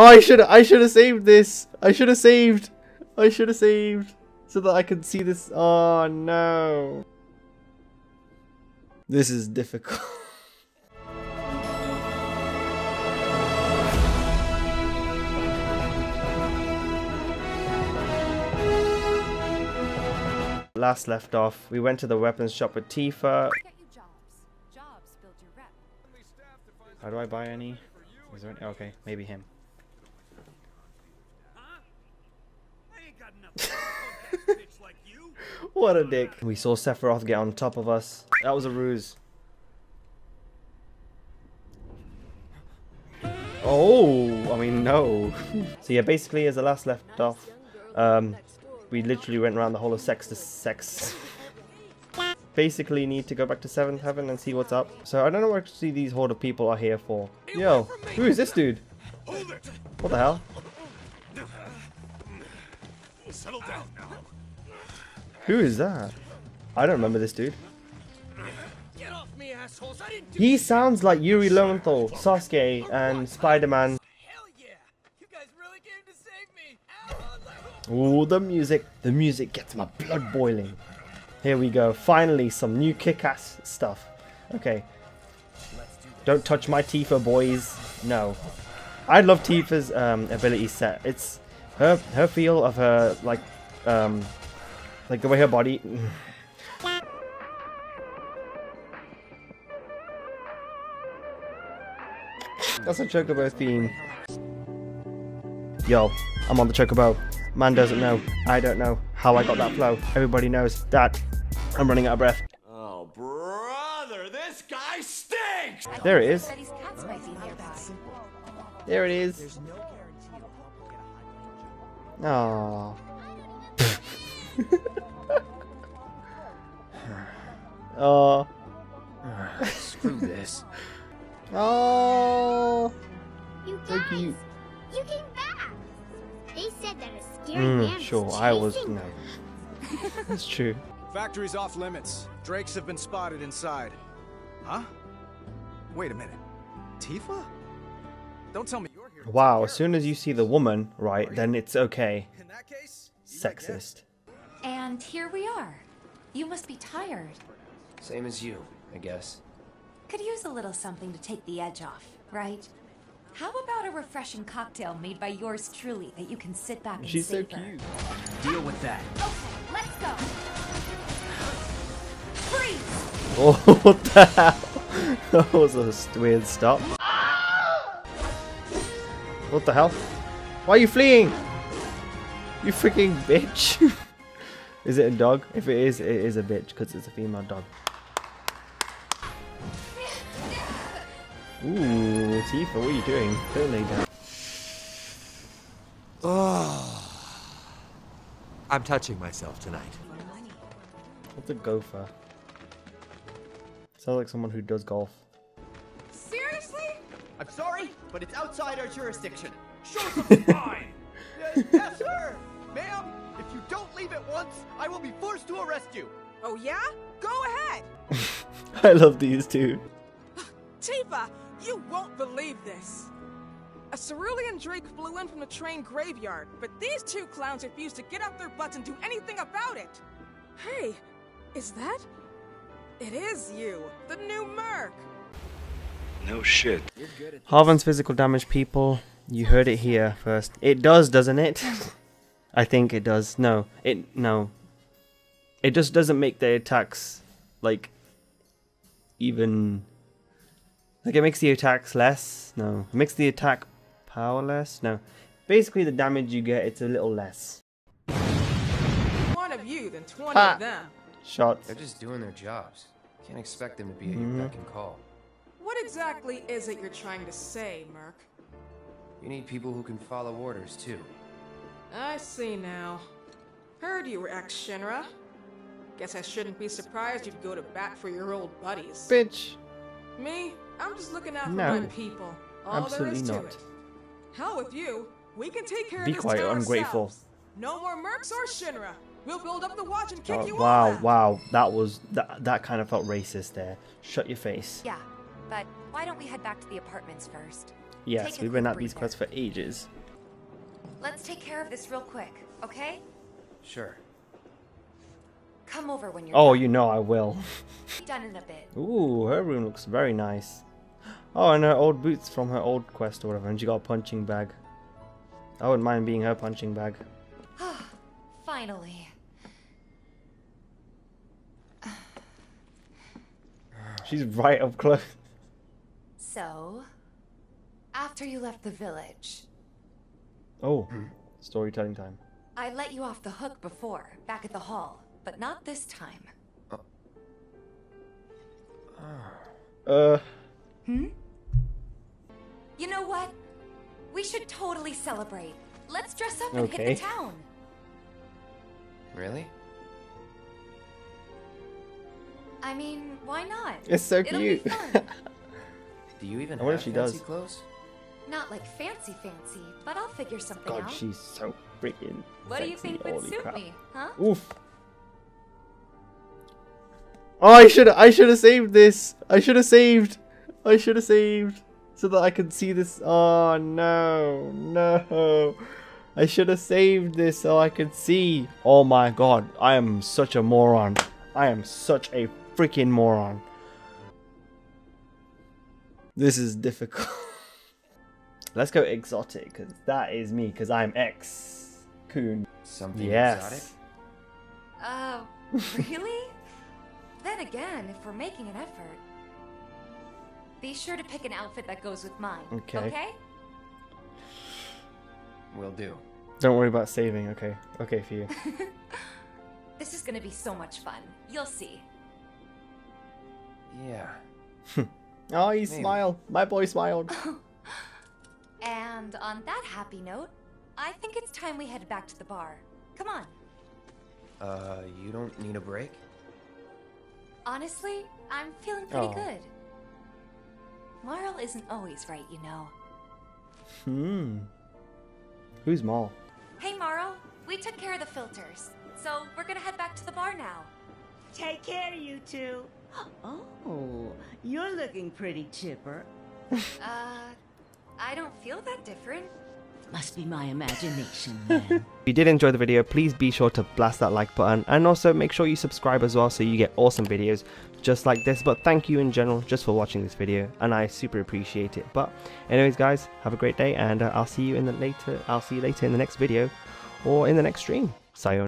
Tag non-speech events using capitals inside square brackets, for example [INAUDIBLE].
Oh, I should I should have saved this. I should have saved. I should have saved so that I could see this. Oh no. This is difficult. [LAUGHS] Last left off, we went to the weapons shop with Tifa. Jobs. Jobs your rep. How do I buy any? Is there any? Okay, maybe him. What a dick. We saw Sephiroth get on top of us. That was a ruse. Oh, I mean, no. [LAUGHS] so yeah, basically as the last left off, um, we literally went around the whole of sex to sex. [LAUGHS] basically need to go back to 7th Heaven and see what's up. So I don't know what actually these horde of people are here for. Yo, who is this dude? What the hell? Settle down now. Who is that? I don't remember this dude. Get off me, assholes! I didn't do He sounds like Yuri Lowenthal, Sasuke, and Spider-Man. hell yeah! You guys really came to save me! Ow, Ooh, the music. The music gets my blood boiling. Here we go. Finally, some new kick-ass stuff. Okay. Don't touch my Tifa, boys. No. I love Tifa's um, ability set. It's her her feel of her like um like the way her body. That's a chocobo theme. Yo, I'm on the chocobo. Man doesn't know. I don't know how I got that flow. Everybody knows that I'm running out of breath. Oh, brother, this guy stinks! There it is. Betty's cats might be nearby. There it is. Aww. [LAUGHS] oh. Screw this. Oh. You guys, cute. you came back. They said that a scary Mm, man sure, was I was no. [LAUGHS] [LAUGHS] That's true. Factory's off limits. Drakes have been spotted inside. Huh? Wait a minute. Tifa? Don't tell me you're here. Wow, as soon as you see the woman, right, then it's okay. In that case, you guess. Sexist. And here we are. You must be tired. Same as you, I guess. Could use a little something to take the edge off, right? How about a refreshing cocktail made by yours truly that you can sit back and She's so cute. Deal with that. Okay, let's go. Freeze! Oh, [LAUGHS] what the hell? that was a weird stop. What the hell? Why are you fleeing? You freaking bitch. [LAUGHS] is it a dog? If it is, it is a bitch because it's a female dog. Ooh, Tifa, what are you doing? Don't lay down. [SIGHS] I'm touching myself tonight. What's a gopher? Sounds like someone who does golf. Seriously? I'm sorry, but it's outside our jurisdiction. Show some spine! Yes, sir! Ma'am, if you don't leave at once, I will be forced to arrest you. Oh yeah? Go ahead. [LAUGHS] I love these two. [GASPS] Tifa, you won't believe this. A cerulean Drake flew in from the train graveyard, but these two clowns refused to get off their butts and do anything about it. Hey, is that? It is you, the new Merc. No shit. Harvan's physical damage, people. You heard it here first. It does, doesn't it? [LAUGHS] I think it does. No, it no. It just doesn't make the attacks like even. Like it makes the attacks less. No, it makes the attack power less. No, basically the damage you get it's a little less. One of you than 20 Ha. of them. Shots. They're just doing their jobs. Can't expect them to be at your Mhm. beck and call. What exactly is it you're trying to say, Merc? You need people who can follow orders, too. I see now. Heard you were ex-Shinra. Guess I shouldn't be surprised you'd go to bat for your old buddies. Bitch. Me? I'm just looking out for No. my people. All Absolutely there is not. To it. Hell with you. We can take care Be of this quiet, town ungrateful. ourselves. No more mercs or Shinra. We'll build up the watch and kick Oh, you all wow, out. wow, that was that. That kind of felt racist there. Shut your face. Yeah, but why don't we head back to the apartments first? Yes, Take we've been quick at these quests for ages. Let's take care of this real quick, okay? Sure. Come over when you're Oh, done. you know I will. Done in a bit. Ooh, her room looks very nice. Oh, and her old boots from her old quest or whatever, and she got a punching bag. I wouldn't mind being her punching bag. Ah, finally. She's right up close. So, after you left the village, Oh, storytelling time. I let you off the hook before, back at the hall, but not this time. Uh, Hmm? You know what? We should totally celebrate. Let's dress up and Okay. hit the town. Really? I mean, why not? it's so It'll be cute. fun. [LAUGHS] Do you even I wonder have if she fancy does. clothes? Not like fancy fancy, but I'll figure something God, out. God, she's so freaking what do you sexy, think would holy suit crap. me, huh? Oof. Oh, I should I should have saved this. I should have saved. I should have saved so that I could see this. Oh no, no. I should have saved this so I could see. Oh my god, I am such a moron. I am such a freaking moron. This is difficult. [LAUGHS] Let's go exotic, because that is me, because I'm X. Coon. Something Yes. exotic? Uh, really? [LAUGHS] then again, if we're making an effort, be sure to pick an outfit that goes with mine. Okay. Okay? Will do. Don't worry about saving, okay? Okay for you. [LAUGHS] This is gonna be so much fun. You'll see. Yeah. [LAUGHS] Oh, he Maybe. smiled. My boy smiled. And on that happy note, I think it's time we head back to the bar. Come on. Uh, you don't need a break? Honestly, I'm feeling pretty Oh. good. Marle isn't always right, you know. Hmm. Who's Marle? Hey, Marle, we took care of the filters, so we're gonna head back to the bar now. Take care, you two. [GASPS] Oh, you're looking pretty chipper. Uh, I don't feel that different. Must be my imagination. [LAUGHS] If you did enjoy the video, please be sure to blast that like button and also make sure you subscribe as well so you get awesome videos just like this. But thank you in general just for watching this video and I super appreciate it. But anyways guys, have a great day and uh, I'll see you in the later I'll see you later in the next video or in the next stream. Sayonara.